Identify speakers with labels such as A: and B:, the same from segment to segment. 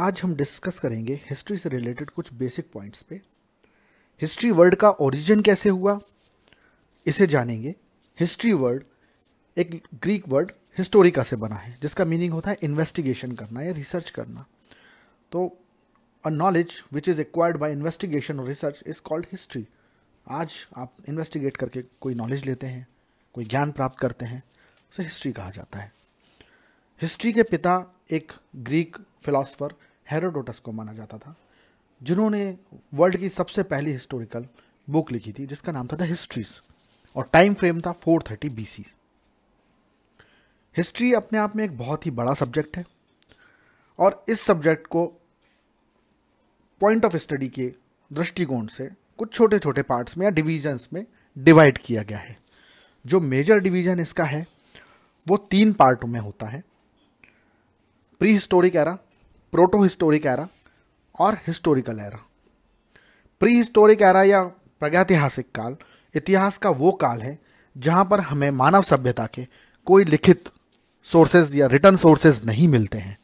A: आज हम डिस्कस करेंगे हिस्ट्री से रिलेटेड कुछ बेसिक पॉइंट्स पे। हिस्ट्री वर्ड का ओरिजिन कैसे हुआ, इसे जानेंगे। हिस्ट्री वर्ड एक ग्रीक वर्ड हिस्टोरिका से बना है, जिसका मीनिंग होता है इन्वेस्टिगेशन करना या रिसर्च करना। तो a knowledge which is acquired by investigation और रिसर्च इज़ कॉल्ड हिस्ट्री आज आप इन्वेस्टिगेट करके कोई नॉलेज लेते हैं, कोई ज्ञान प्राप्त करते हैं, उसे हिस्ट्री कहा जाता है। हिस्ट्री के पिता एक ग्रीक फिलोसफर हेरोडोटस को माना जाता था, जिन्होंने वर्ल्ड की सबसे पहली हिस्टोरिकल बुक लिखी थी, जिसका नाम था द हिस्ट्रीज, और टाइम फ्रेम था 430 बीसी हिस्ट्री अपने आप में एक बहुत ही बड़ा सब्जेक्ट है, और इस सब्जेक्ट को पॉइंट ऑफ़ स्टडी के दृष्टिकोण से कुछ छोटे छोटे पार्ट्स में या डिविजन्स में डिवाइड किया गया है। जो मेजर डिवीज़न इसका है, वो तीन पार्टों में होता है। Pre historic era proto historic era और historical era. Pre historic era या प्रागैतिहासिक काल, इतिहास का वो काल है जहाँ पर हमें मानव सभ्यता के कोई लिखित सोर्सेज या रिटर्न सोर्सेज नहीं मिलते हैं।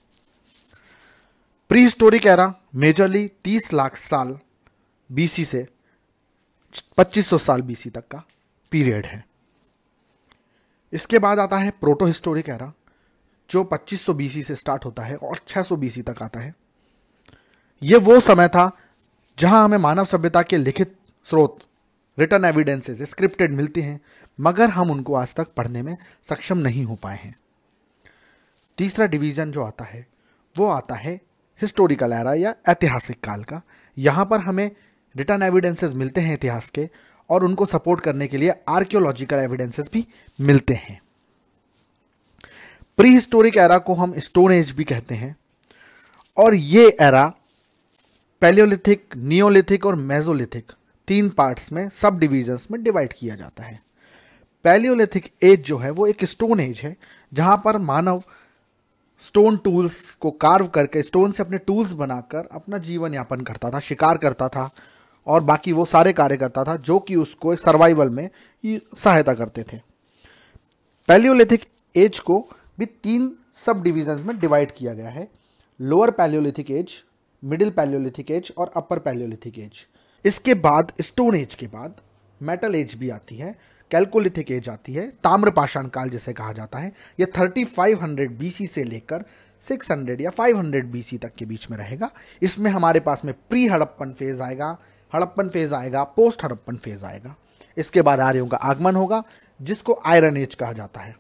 A: Pre historic era majorly 30 lakh साल बीसी से 2500 साल बीसी तक का पीरियड है। इसके बाद आता है प्रोटो हिस्टोरिक एरा। जो 2500 बीसी से स्टार्ट होता है और 600 बीसी तक आता है यह वो समय था जहाँ हमें मानव सभ्यता के लिखित स्रोत रिटर्न एविडेंसेस स्क्रिप्टेड मिलते हैं, मगर हम उनको आज तक पढ़ने में सक्षम नहीं हो पाए हैं। तीसरा डिवीज़न जो आता है, वो आता है हिस्टोरिकल एरा या ऐतिहासिक काल का। यहाँ पर हमें रिटर्न एविडेंसेस मिलते हैं इतिहास के और उनको सपोर्ट करने के लिए आर्कियोलॉजिकल एविडेंसेस भी मिलते हैं। प्री हिस्टोरिक एरा को हम स्टोन एज भी कहते हैं। और ये एरा पैलियोलिथिक नियोलिथिक और मेजोलिथिक तीन पार्ट्स में सब डिविजन्स में डिवाइड किया जाता है। पैलियोलिथिक एज जो है, वो एक स्टोन एज है, जहाँ पर मानव स्टोन टूल्स को कार्व करके स्टोन से अपने टूल्स बनाकर अपना जीवन यापन करता था, शिकार करता था, और बाकी वो सारे कार्य करता था, जो कि उसको सर्वाइवल में सहायता करते थे। पैलियोलिथिक एज को भी तीन सब डिविजन में डिवाइड किया गया है। Lower palaeolithic age middle palaeolithic age और अपर पैलियोलिथिक एज इसके बाद स्टोन एज के बाद मेटल एज भी आती है कैलकोलिथिक एज आती है ताम्र पाषाण काल जिसे कहा जाता है। यह 3500 बीसी से लेकर 600 या 500 बीसी तक के बीच में रहेगा। इसमें हमारे पास में प्री हड़प्पन फ़ेज़ आएगा, हड़प्पन फ़ेज़ आएगा पोस्ट हड़प्पन फ़ेज़ आएगा। इसके बाद आर्यों का आगमन होगा, जिसको आयरन एज कहा जाता है।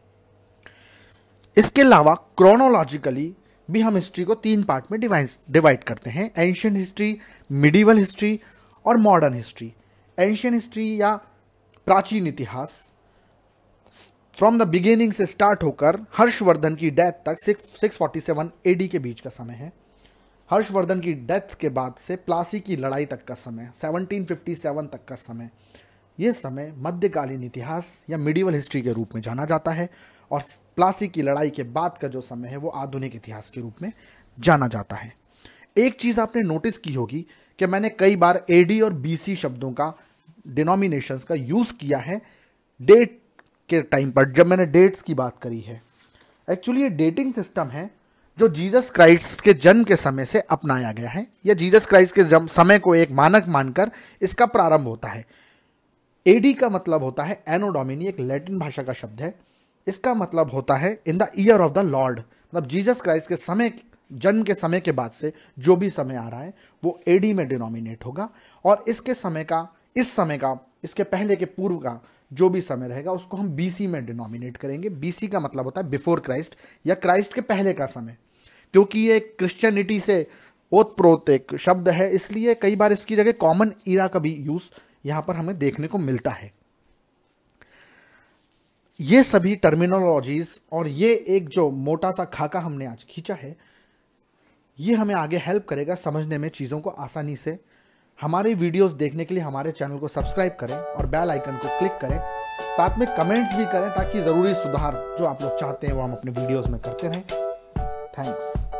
A: इसके अलावा क्रोनोलॉजिकली भी हम हिस्ट्री को तीन पार्ट में डिवाइड डिवाइड करते हैं। एंशियन हिस्ट्री मिडिवल हिस्ट्री और मॉडर्न हिस्ट्री एंशियन हिस्ट्री या प्राचीन इतिहास फ्रॉम द बिगिनिंग से स्टार्ट होकर हर्षवर्धन की डेथ तक सिक्स फोर्टी सेवन एडी के बीच का समय है। हर्षवर्धन की डेथ के बाद से प्लासी की लड़ाई तक का समय 1757 तक का समय। यह समय मध्यकालीन इतिहास या मिडिवल हिस्ट्री के रूप में जाना जाता है और प्लासी की लड़ाई के बाद का जो समय है, वो आधुनिक इतिहास के रूप में जाना जाता है। एक चीज़ आपने नोटिस की होगी कि मैंने कई बार एडी और बीसी शब्दों का डिनोमिनेशंस का यूज़ किया है डेट के टाइम पर, जब मैंने डेट्स की बात करी है। एक्चुअली ये डेटिंग सिस्टम है जो जीसस क्राइस्ट के जन्म के समय से अपनाया गया है या जीसस क्राइस्ट के समय को एक मानक मानकर इसका प्रारंभ होता है। एडी का मतलब होता है एनोडोमिनी एक लैटिन भाषा का शब्द है। इसका मतलब होता है in the year of the Lord मतलब जीसस क्राइस्ट के समय, जन्म के समय के बाद से जो भी समय आ रहा है, वो एडी में डिनोमिनेट होगा। और इसके समय का, इस समय का, इसके पहले के पूर्व का जो भी समय रहेगा, उसको हम बीसी में डिनोमिनेट करेंगे। बीसी का मतलब होता है बिफोर क्राइस्ट या क्राइस्ट के पहले का समय। क्योंकि ये क्रिश्चियनिटी से ओतप्रोत एक शब्द है, इसलिए कई बार इसकी जगह कॉमन ईरा का भी यूज़ यहाँ पर हमें देखने को मिलता है। ये सभी टर्मिनोलॉजीज और ये एक जो मोटा सा खाका हमने आज खींचा है, ये हमें आगे हेल्प करेगा समझने में चीज़ों को आसानी से। हमारे वीडियोस देखने के लिए हमारे चैनल को सब्सक्राइब करें और बेल आइकन को क्लिक करें। साथ में कमेंट्स भी करें ताकि ज़रूरी सुधार जो आप लोग चाहते हैं वो हम अपने वीडियोस में करते रहें। थैंक्स